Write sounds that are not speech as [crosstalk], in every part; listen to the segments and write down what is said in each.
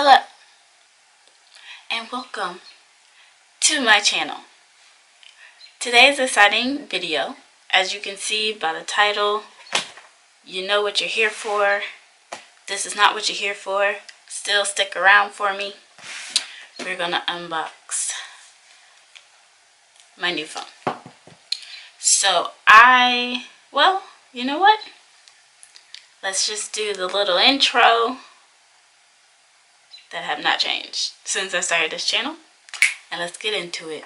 Hello and welcome to my channel. Today's exciting video. As you can see by the title, you know what you're here for. This is not what you're here for. Still stick around for me. We're gonna unbox my new phone. So I, well, you know what? Let's just do the little intro that have not changed since I started this channel. And let's get into it.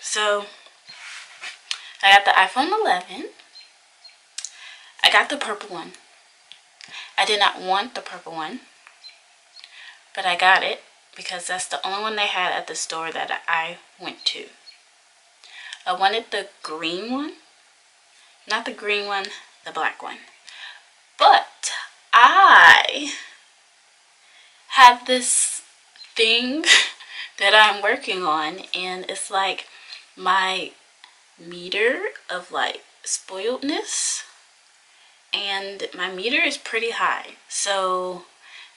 So, I got the iPhone 11. I got the purple one. I did not want the purple one, but I got it because that's the only one they had at the store that I went to. I wanted the green one, not the green one, the black one. But I have this thing [laughs] that I'm working on and it's like my meter of like spoiledness and my meter is pretty high so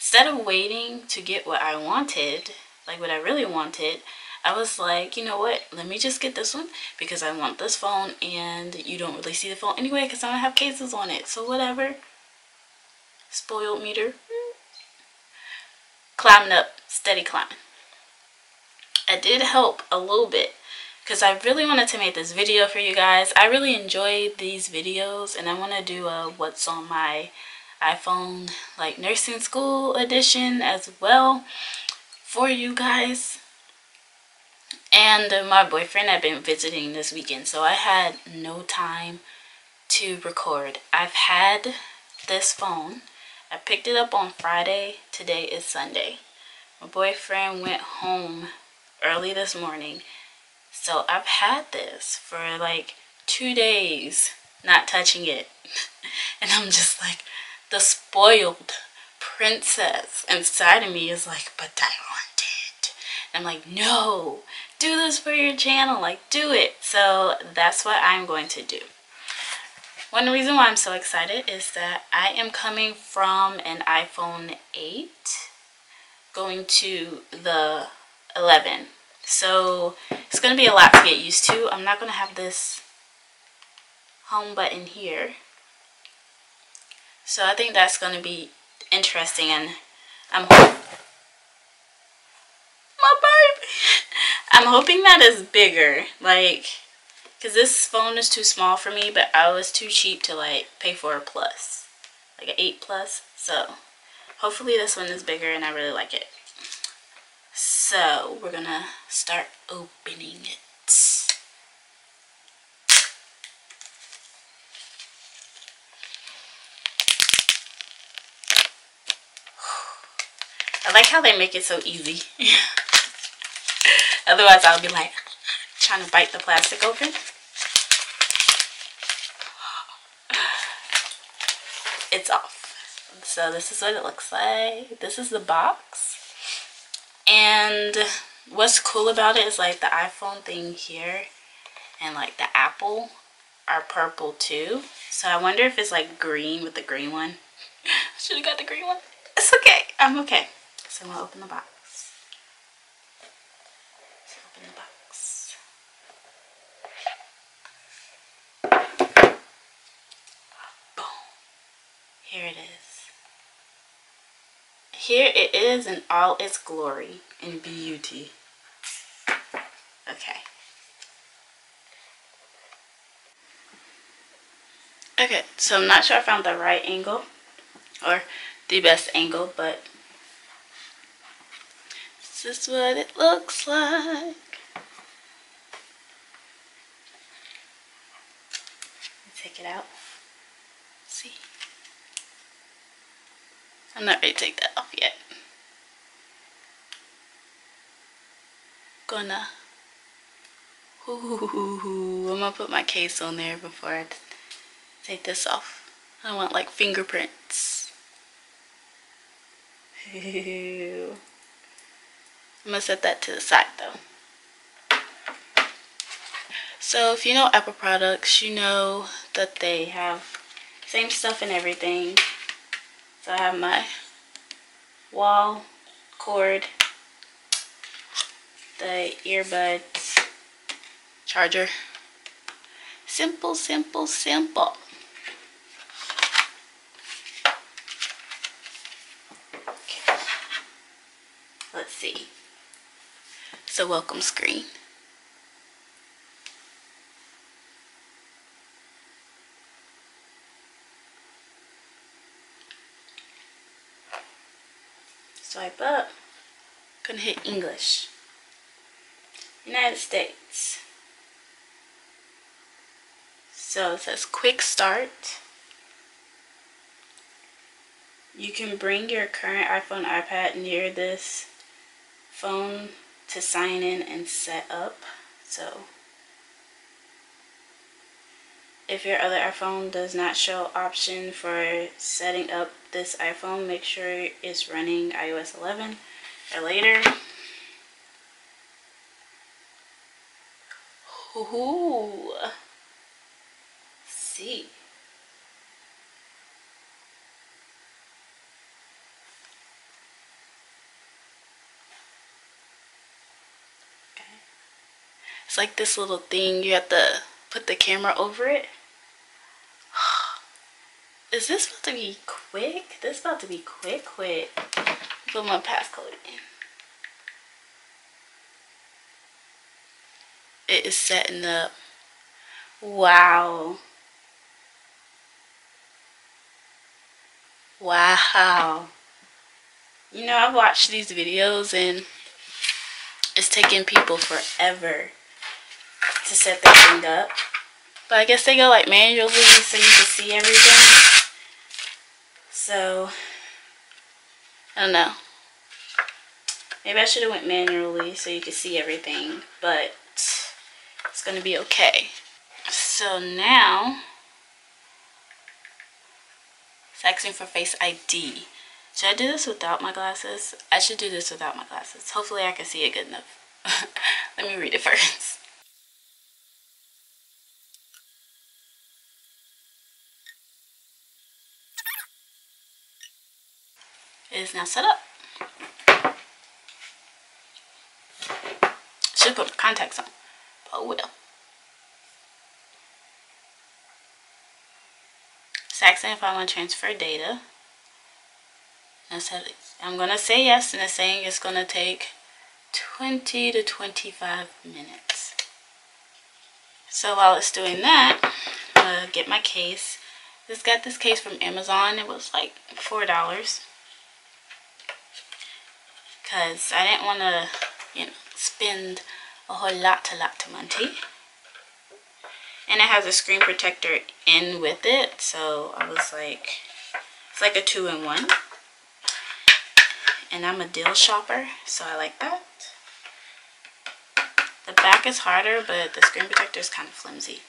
instead of waiting to get what I wanted like what I really wanted I was like you know what? Let me just get this one because I want this phone and you don't really see the phone anyway because I don't have cases on it so whatever. Spoiled meter. Climbing up steady climbing. I did help a little bit because I really wanted to make this video for you guys. I really enjoy these videos and I want to do a what's on my iPhone like nursing school edition as well for you guys. And my boyfriend had been visiting this weekend so I had no time to record. I've had this phone. I picked it up on Friday. Today is Sunday. My boyfriend went home early this morning. So I've had this for like two days, not touching it. [laughs] and I'm just like, the spoiled princess inside of me is like, but I want it. And I'm like, no, do this for your channel. Like, do it. So that's what I'm going to do. One reason why I'm so excited is that I am coming from an iPhone 8 going to the 11 so it's going to be a lot to get used to i'm not going to have this home button here so i think that's going to be interesting and i'm my baby. [laughs] I'm hoping that is bigger like because this phone is too small for me but i was too cheap to like pay for a plus like an 8 plus. So hopefully this one is bigger and i really like it. So we're gonna start opening it. I like how they make it so easy. [laughs] Otherwise I'll be like trying to bite the plastic open. [gasps] It's off. So this is what it looks like. This is the box and what's cool about it is like the iphone thing here and like the apple are purple too so i wonder if it's like green with the green one [laughs] should have got the green one it's okay i'm okay so i'm gonna open the box open the box boom here it is here it is in all its glory and beauty. Okay. Okay, so I'm not sure I found the right angle or the best angle, but this is what it looks like. Take it out. See? I'm not ready to take that off yet. Gonna, ooh, I'm gonna put my case on there before I take this off. I want like fingerprints. [laughs] I'm gonna set that to the side though. So if you know Apple products, you know that they have same stuff and everything. So I have my wall cord, the earbuds, charger. Simple, simple, simple. Okay. Let's see. A welcome screen. Swipe up. Gonna hit English. United States. So it says quick start. You can bring your current iPhone iPad near this phone to sign in and set up. So if your other iPhone does not show option for setting up this iPhone, make sure it's running iOS 11 or later. Ooh see. Okay. It's like this little thing, you have to put the camera over it. [sighs] Is this about to be quick? This is about to be quick, quick. Put my passcode in. It is setting up. Wow. Wow. You know, I've watched these videos and it's taking people forever to set that thing up. But I guess they go like manually so you can see everything. So, I don't know. Maybe I should have went manually so you could see everything. But it's going to be okay. So now it's asking for Face ID. Should I do this without my glasses? I should do this without my glasses. Hopefully I can see it good enough. [laughs] Let me read it first. Is now set up. Should put my contacts on, but will. asking if I want to transfer data. I'm going to say yes and it's saying it's going to take 20 to 25 minutes. So while it's doing that, I'm going to get my case. Just got this case from Amazon. It was like $4. Because I didn't want to, you know, spend a whole lot, lot of money and it has a screen protector in with it so I was like it's like a two-in-one. And I'm a deal shopper so I like that. The back is harder but the screen protector is kind of flimsy.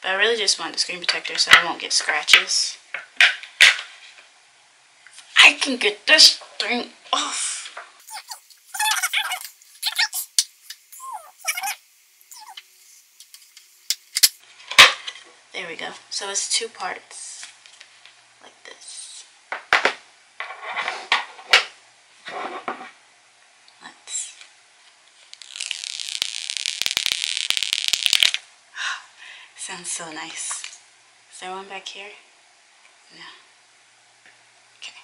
But I really just want the screen protector so I won't get scratches. I can get this thing off There we go. So it's two parts, like this. Let's. [gasps] Sounds so nice. Is there one back here? No. Okay.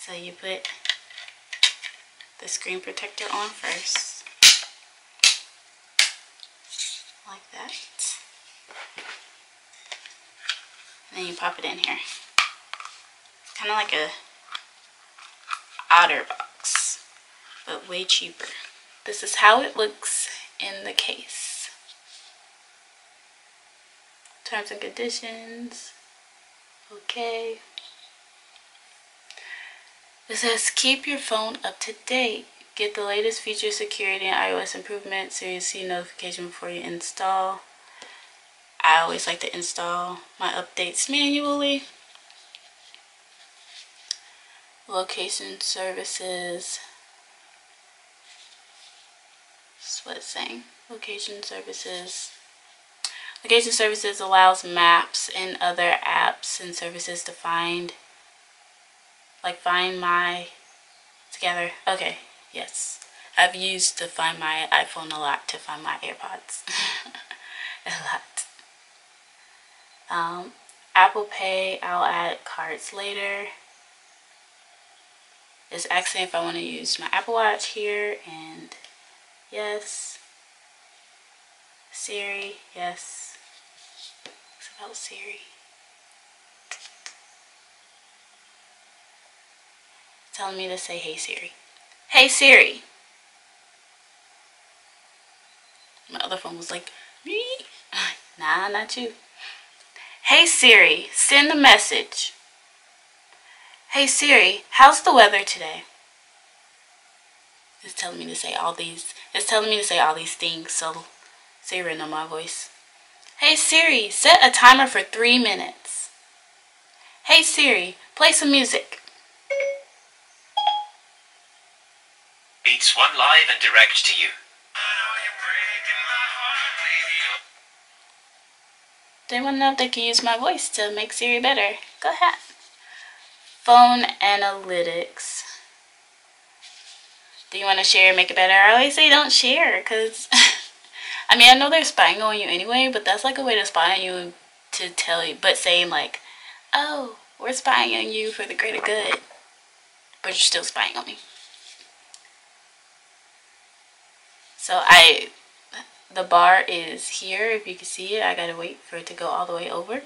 So you put the screen protector on first. like that. And then you pop it in here. Kind of like a OtterBox, but way cheaper. This is how it looks in the case. Terms and conditions. Okay. It says keep your phone up to date. Get the latest feature security and iOS improvements so you see notification before you install. I always like to install my updates manually. Location services. That's what it's saying. Location services. Location services allows maps and other apps and services to find, like find my together. Okay, yes. I've used to find my iPhone a lot to find my AirPods. [laughs] a lot. Um, Apple Pay, I'll add cards later. It's asking if I want to use my Apple Watch here and yes. Siri, yes. It's about Siri. Telling me to say hey Siri. Hey Siri. My other phone was like, me? [laughs] nah, not you. Hey Siri, send a message. Hey Siri, how's the weather today? It's telling me to say all these. It's telling me to say all these things, so Siri know my voice. Hey Siri, set a timer for three minutes. Hey Siri, play some music. One live and direct to you. They want to know if they can use my voice to make Siri better. Go ahead. Phone analytics. Do you want to share and make it better? I always say don't share because, [laughs] I mean, I know they're spying on you anyway, but that's like a way to spy on you to tell you, but saying like, oh, we're spying on you for the greater good, but you're still spying on me. So I the bar is here if you can see it. I gotta wait for it to go all the way over.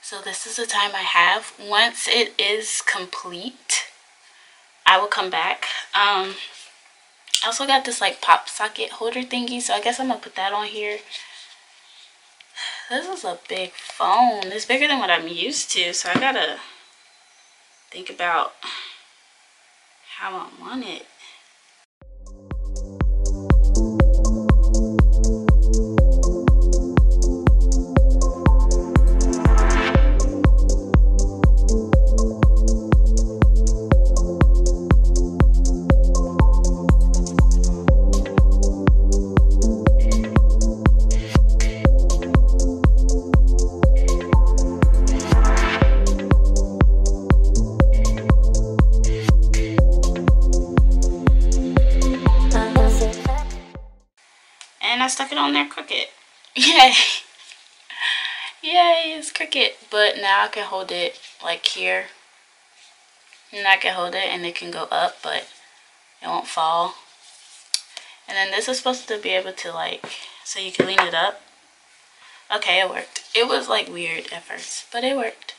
So this is the time I have. Once it is complete I will come back. Um I also got this like pop socket holder thingy so I guess I'm gonna put that on here. This is a big phone. It's bigger than what I'm used to so I gotta think about how I want it I can hold it and it can go up, but it won't fall. And then this is supposed to be able to like, so you can lean it up. Okay, it worked. It was like weird at first, but it worked.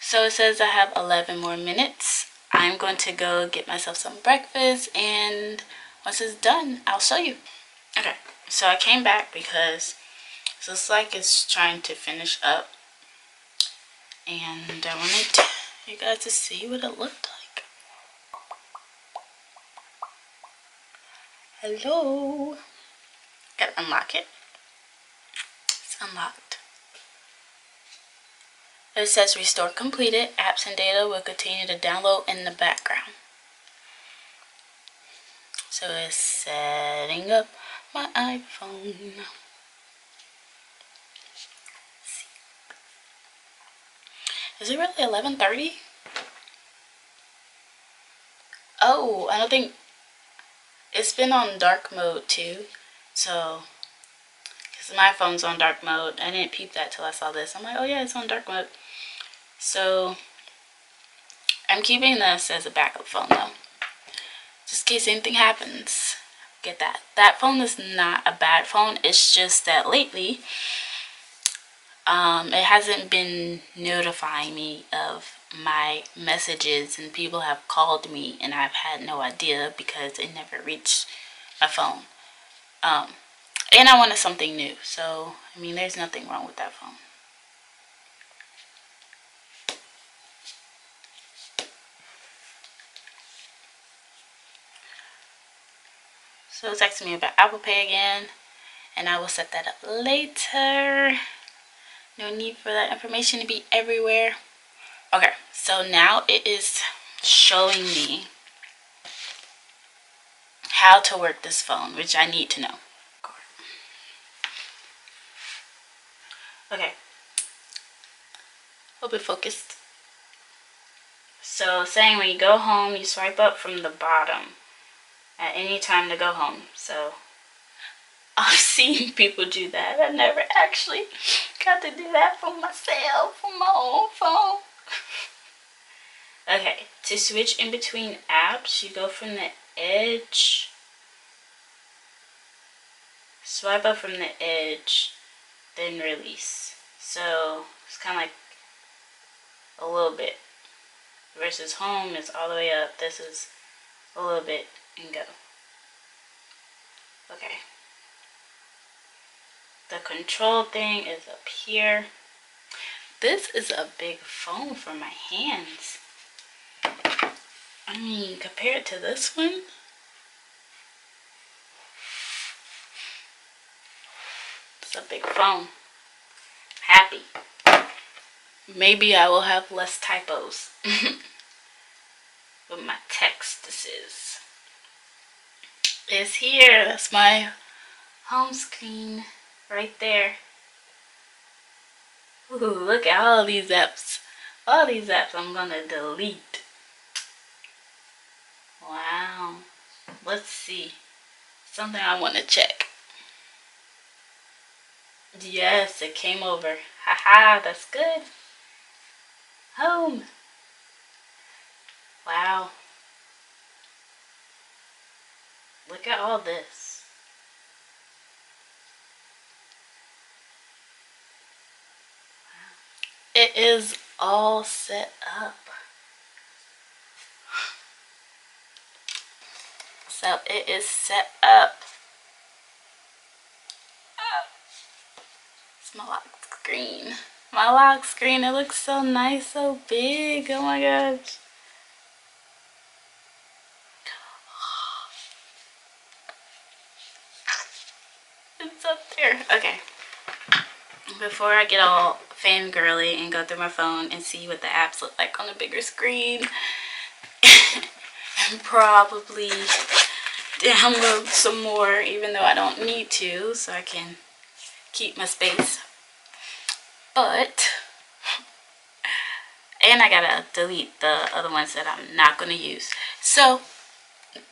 So it says I have 11 more minutes. I'm going to go get myself some breakfast and once it's done, I'll show you. Okay, so I came back because it looks like it's trying to finish up. And I wanted you guys to see what it looked like. Hello. Gotta unlock it. It's unlocked. It says restore completed. Apps and data will continue to download in the background. So it's setting up my iPhone. Is it really 11.30? Oh, I don't think... It's been on dark mode too. So, because my phone's on dark mode. I didn't peep that till I saw this. I'm like, oh yeah, it's on dark mode. So, I'm keeping this as a backup phone though. Just in case anything happens get that. That phone is not a bad phone. It's just that lately, um, it hasn't been notifying me of my messages and people have called me and I've had no idea because it never reached my phone. Um, and I wanted something new. So, I mean, there's nothing wrong with that phone. So it's asking me about Apple Pay again. And I will set that up later. No need for that information to be everywhere. Okay, so now it is showing me how to work this phone, which I need to know. Okay. Hope it focused. So saying when you go home, you swipe up from the bottom at any time to go home. So [laughs] I've seen people do that. I never actually got to do that for myself, for my own phone. okay, to switch in between apps, you go from the edge, swipe up from the edge, then release. So it's kind of like a little bit versus home is all the way up. This is a little bit and go. Okay. The control thing is up here. This is a big phone for my hands. I mean, compared to this one, it's a big phone. Happy. Maybe I will have less typos [laughs] with my text this is. It's here. That's my home screen right there. Ooh, look at all these apps. All these apps I'm gonna delete. Wow. Let's see. Something I want to check. Yes, it came over. Haha, that's good. Home. Wow. Look at all this. It is all set up. So it is set up. It's my lock screen. My lock screen, it looks so nice, so big. Oh my gosh. It's up there. Okay. Before I get all fangirly and go through my phone and see what the apps look like on a bigger screen, and [laughs] probably download some more even though I don't need to so I can keep my space. But, and I gotta delete the other ones that I'm not gonna use. So,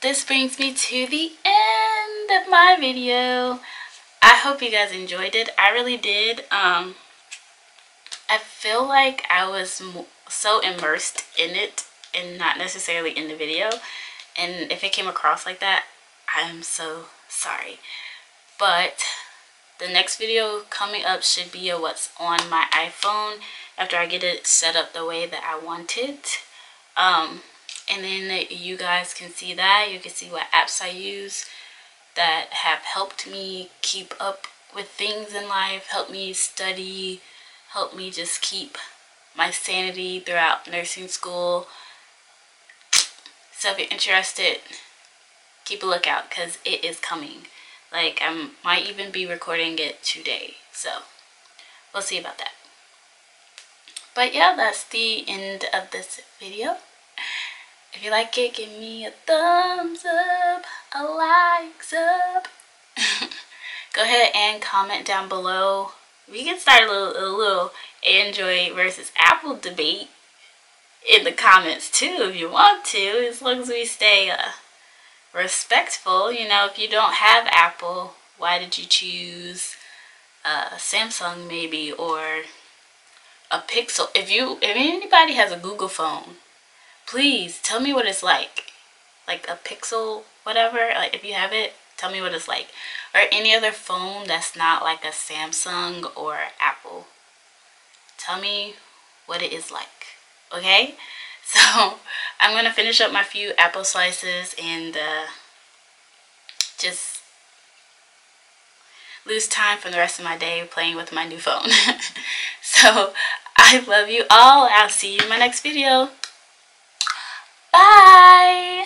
this brings me to the end of my video. I hope you guys enjoyed it. I really did. Um, I feel like I was so immersed in it and not necessarily in the video. And if it came across like that, I'm so sorry. But the next video coming up should be a what's on my iPhone after I get it set up the way that I want it. Um, and then you guys can see that. You can see what apps I use that have helped me keep up with things in life, help me study, help me just keep my sanity throughout nursing school. So if you're interested, keep a lookout because it is coming. Like I might even be recording it today. So we'll see about that. But yeah, that's the end of this video. If you like it, give me a thumbs up, a likes up. [laughs] Go ahead and comment down below. We can start a little, a little Android versus Apple debate in the comments too if you want to, as long as we stay uh, respectful. You know, if you don't have Apple, why did you choose uh, Samsung maybe or a Pixel? If you, if anybody has a Google phone, please tell me what it's like. Like a Pixel, whatever. Like if you have it, tell me what it's like. Or any other phone that's not like a Samsung or Apple. Tell me what it is like. Okay? [laughs] So I'm to finish up my few apple slices and uh, just lose time for the rest of my day playing with my new phone. [laughs] so I love you all. I'll see you in my next video. Bye.